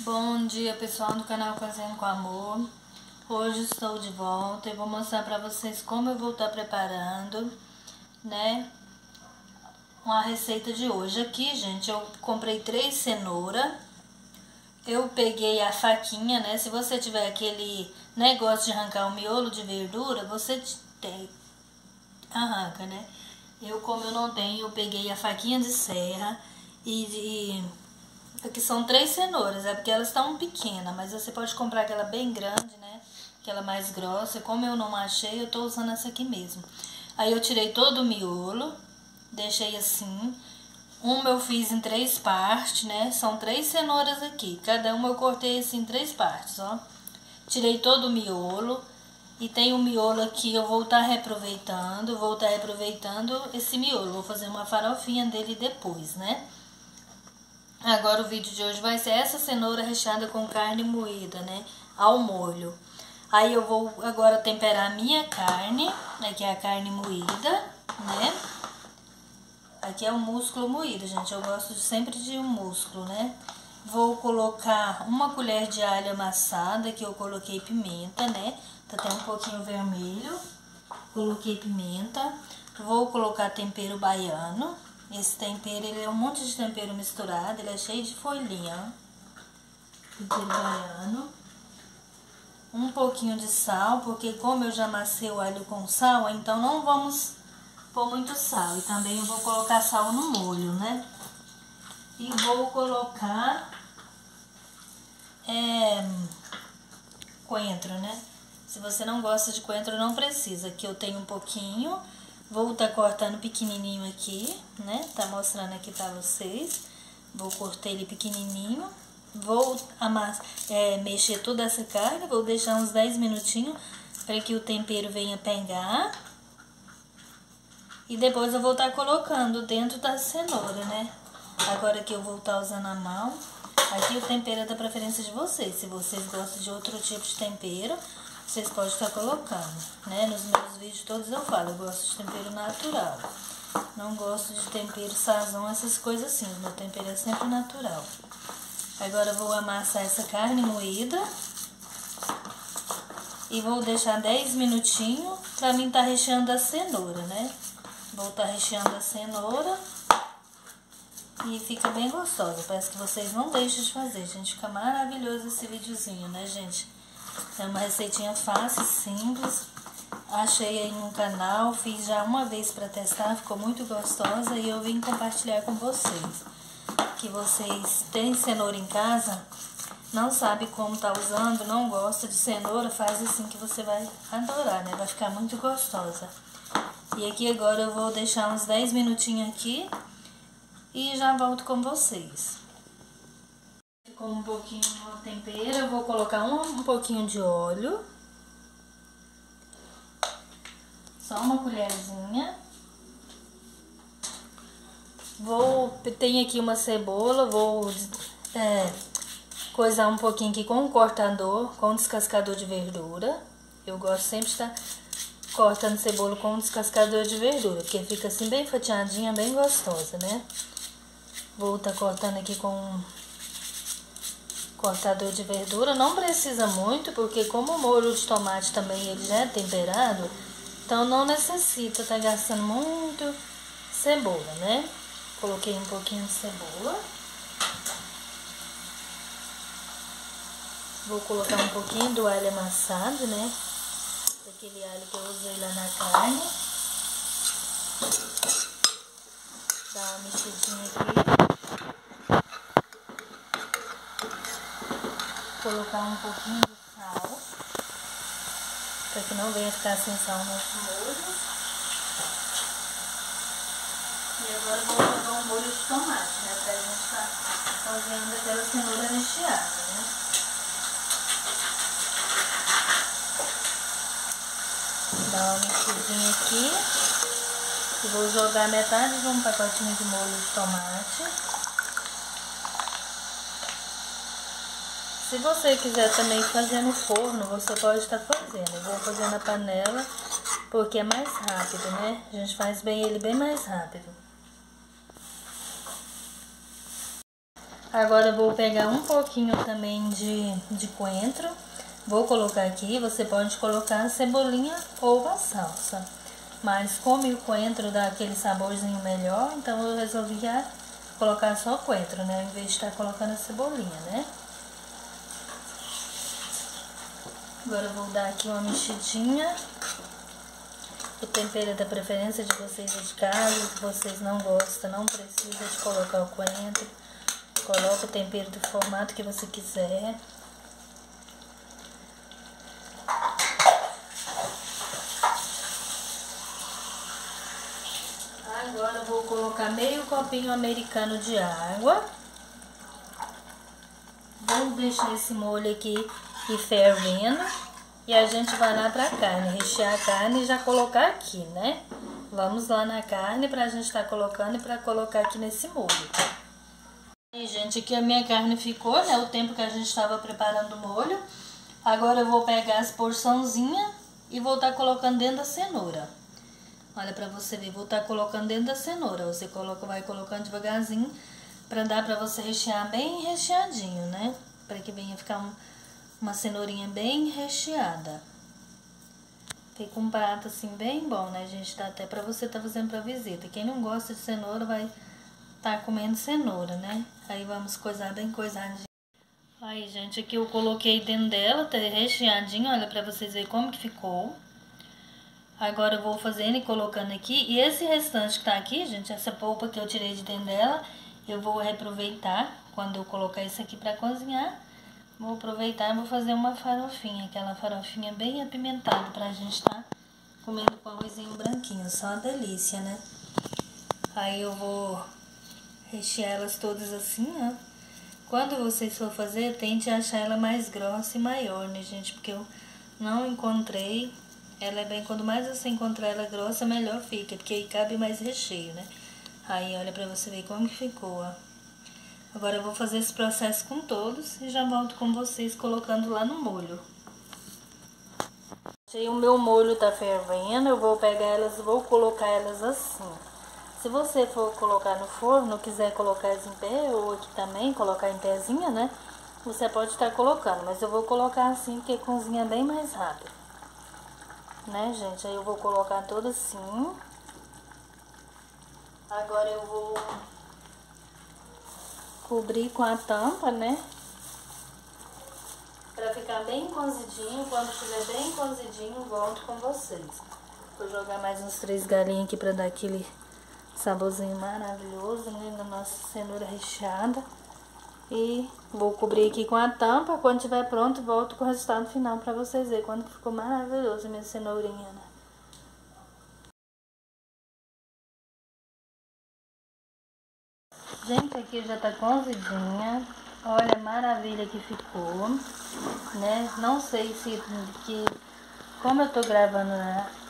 Bom dia pessoal do canal Cozinhando com Amor. Hoje estou de volta e vou mostrar pra vocês como eu vou estar tá preparando né uma receita de hoje. Aqui gente eu comprei três cenouras eu peguei a faquinha né se você tiver aquele negócio de arrancar o miolo de verdura você tem arranca né. Eu como eu não tenho eu peguei a faquinha de serra e, e Aqui são três cenouras, é porque elas estão pequenas, mas você pode comprar aquela bem grande, né? Aquela mais grossa. Como eu não achei, eu tô usando essa aqui mesmo. Aí eu tirei todo o miolo, deixei assim. Uma eu fiz em três partes, né? São três cenouras aqui. Cada uma eu cortei assim em três partes, ó. Tirei todo o miolo. E tem o miolo aqui, eu vou estar tá reaproveitando, vou estar tá reaproveitando esse miolo. Vou fazer uma farofinha dele depois, né? Agora o vídeo de hoje vai ser essa cenoura recheada com carne moída, né? Ao molho. Aí eu vou agora temperar a minha carne, aqui é a carne moída, né? Aqui é o músculo moído, gente. Eu gosto sempre de um músculo, né? Vou colocar uma colher de alho amassada, que eu coloquei pimenta, né? Tá até um pouquinho vermelho. Coloquei pimenta. Vou colocar tempero baiano, esse tempero, ele é um monte de tempero misturado, ele é cheio de folhinha, Tempero baiano. Um pouquinho de sal, porque como eu já amassei o alho com sal, então não vamos pôr muito sal. E também eu vou colocar sal no molho, né? E vou colocar é, coentro, né? Se você não gosta de coentro, não precisa. Aqui eu tenho um pouquinho Vou estar tá cortando pequenininho aqui, né? Tá mostrando aqui pra vocês. Vou cortar ele pequenininho. Vou amass é, mexer toda essa carne, vou deixar uns 10 minutinhos para que o tempero venha pegar. E depois eu vou estar tá colocando dentro da cenoura, né? Agora que eu vou estar tá usando a mão. Aqui o tempero é da preferência de vocês. Se vocês gostam de outro tipo de tempero, vocês podem estar colocando, né? Nos meus vídeos todos eu falo, eu gosto de tempero natural. Não gosto de tempero sazão, essas coisas assim. O meu tempero é sempre natural. Agora vou amassar essa carne moída. E vou deixar 10 minutinhos pra mim tá recheando a cenoura, né? Vou tá recheando a cenoura. E fica bem gostosa. Parece que vocês não deixam de fazer, gente. Fica maravilhoso esse videozinho, né, gente? É uma receitinha fácil, simples. Achei aí no canal, fiz já uma vez para testar, ficou muito gostosa e eu vim compartilhar com vocês. Que vocês têm cenoura em casa, não sabe como tá usando, não gosta de cenoura, faz assim que você vai adorar, né? Vai ficar muito gostosa. E aqui agora eu vou deixar uns 10 minutinhos aqui e já volto com vocês com um pouquinho no tempero, eu vou colocar um, um pouquinho de óleo. Só uma colherzinha. Vou, tem aqui uma cebola, vou é, coisar um pouquinho aqui com um cortador, com um descascador de verdura. Eu gosto sempre de estar cortando cebola com um descascador de verdura, porque fica assim bem fatiadinha, bem gostosa, né? Vou estar tá cortando aqui com cortador de verdura. Não precisa muito, porque como o molho de tomate também ele já é temperado, então não necessita estar tá gastando muito cebola, né? Coloquei um pouquinho de cebola. Vou colocar um pouquinho do alho amassado, né? Aquele alho que eu usei lá na carne. Dá uma mexidinha aqui. Colocar um pouquinho de sal, para que não venha ficar sem sal nos molhos. E agora vou colocar um molho de tomate, né, pra gente estar tá fazendo aquela cenoura recheada, né. Dá uma mexidinha aqui. E vou jogar metade de um pacotinho de molho de tomate. Se você quiser também fazer no forno, você pode estar fazendo. Eu vou fazer na panela, porque é mais rápido, né? A gente faz bem ele bem mais rápido. Agora eu vou pegar um pouquinho também de, de coentro. Vou colocar aqui, você pode colocar cebolinha ou a salsa. Mas como o coentro dá aquele saborzinho melhor, então eu resolvi colocar só coentro, né? Em vez de estar colocando a cebolinha, né? Agora eu vou dar aqui uma mexidinha. O tempero é da preferência de vocês de casa. Se vocês não gostam, não precisa de colocar o coentro. Coloca o tempero do formato que você quiser. Agora eu vou colocar meio copinho americano de água. Vou deixar esse molho aqui ir fervendo. E a gente vai lá pra carne, rechear a carne e já colocar aqui, né? Vamos lá na carne pra gente estar tá colocando e pra colocar aqui nesse molho. E, gente, aqui a minha carne ficou, né? O tempo que a gente estava preparando o molho. Agora eu vou pegar as porçãozinhas e vou estar tá colocando dentro da cenoura. Olha pra você ver, vou estar tá colocando dentro da cenoura. Você coloca, vai colocando devagarzinho pra dar pra você rechear bem recheadinho, né? Pra que venha ficar um uma cenourinha bem recheada. Fica um prato assim bem bom, né, gente? Dá até pra você tá fazendo pra visita. Quem não gosta de cenoura vai tá comendo cenoura, né? Aí vamos coisar bem coisadinho. Aí, gente, aqui eu coloquei dentro dela, tá recheadinho, olha pra vocês verem como que ficou. Agora eu vou fazendo e colocando aqui. E esse restante que tá aqui, gente, essa polpa que eu tirei de dentro dela, eu vou reaproveitar quando eu colocar isso aqui pra cozinhar. Vou aproveitar e vou fazer uma farofinha, aquela farofinha bem apimentada pra gente estar tá comendo com arrozinho branquinho, só uma delícia, né? Aí eu vou rechear elas todas assim, ó. Quando vocês for fazer, tente achar ela mais grossa e maior, né, gente? Porque eu não encontrei. Ela é bem, quando mais você encontrar ela grossa, melhor fica, porque aí cabe mais recheio, né? Aí, olha pra você ver como que ficou, ó. Agora eu vou fazer esse processo com todos e já volto com vocês colocando lá no molho. O meu molho tá fervendo, eu vou pegar elas, vou colocar elas assim. Se você for colocar no forno, quiser colocar em pé, ou aqui também, colocar em pezinha, né? Você pode estar colocando, mas eu vou colocar assim, porque cozinha bem mais rápido. Né, gente? Aí eu vou colocar tudo assim. Agora eu vou cobrir com a tampa, né? Pra ficar bem cozidinho, quando estiver bem cozidinho, volto com vocês. Vou jogar mais uns três galinhos aqui pra dar aquele saborzinho maravilhoso, né? Na nossa cenoura recheada. E vou cobrir aqui com a tampa. Quando estiver pronto, volto com o resultado final pra vocês verem quando ficou maravilhoso a minha cenourinha, né? Gente, aqui já tá cozidinha. Olha a maravilha que ficou, né? Não sei se que como eu tô gravando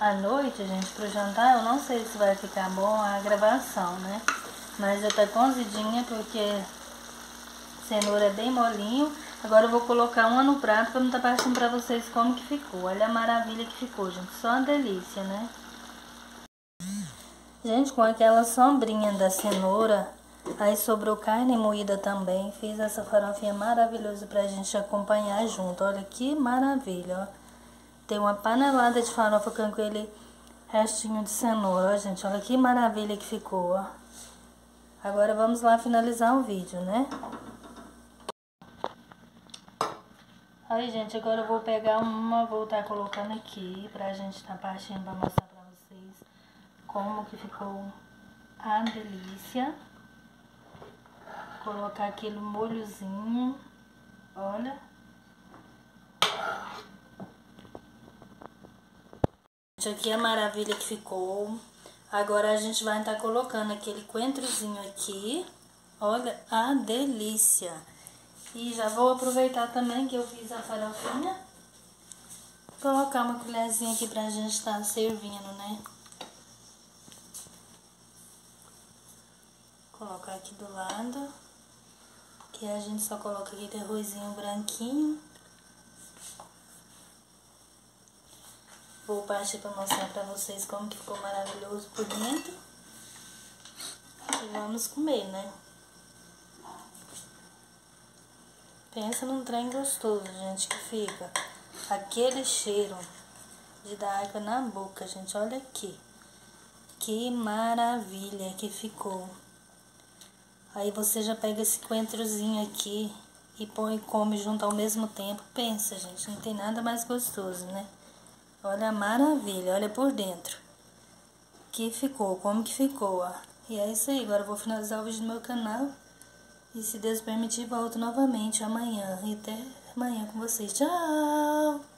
à noite, gente, pro jantar, eu não sei se vai ficar bom a gravação, né? Mas já tá cozidinha porque cenoura é bem molinho. Agora eu vou colocar uma no prato pra não tá passando pra vocês como que ficou. Olha a maravilha que ficou, gente. Só uma delícia, né? Gente, com aquela sombrinha da cenoura Aí sobrou carne moída também. Fiz essa farofinha maravilhosa pra gente acompanhar junto. Olha que maravilha, ó. Tem uma panelada de farofa com aquele restinho de cenoura, ó, gente. Olha que maravilha que ficou, ó. Agora vamos lá finalizar o vídeo, né? Aí, gente, agora eu vou pegar uma, vou estar tá colocando aqui pra gente estar tá partindo pra mostrar pra vocês como que ficou a delícia colocar aquele molhozinho, olha. Aqui a maravilha que ficou. Agora a gente vai estar tá colocando aquele coentrozinho aqui. Olha a delícia. E já vou aproveitar também que eu fiz a farofinha. Colocar uma colherzinha aqui pra gente estar tá servindo, né? Colocar aqui do lado. Que a gente só coloca aqui de arrozinho branquinho. Vou partir para mostrar para vocês como que ficou maravilhoso por dentro. E vamos comer, né? Pensa num trem gostoso, gente, que fica aquele cheiro de dar água na boca, gente. Olha aqui. Que maravilha que ficou. Aí você já pega esse coentrozinho aqui e põe e come junto ao mesmo tempo. Pensa, gente, não tem nada mais gostoso, né? Olha a maravilha, olha por dentro. Que ficou, como que ficou, ó. E é isso aí, agora eu vou finalizar o vídeo do meu canal. E se Deus permitir, volto novamente amanhã. E até amanhã com vocês. Tchau!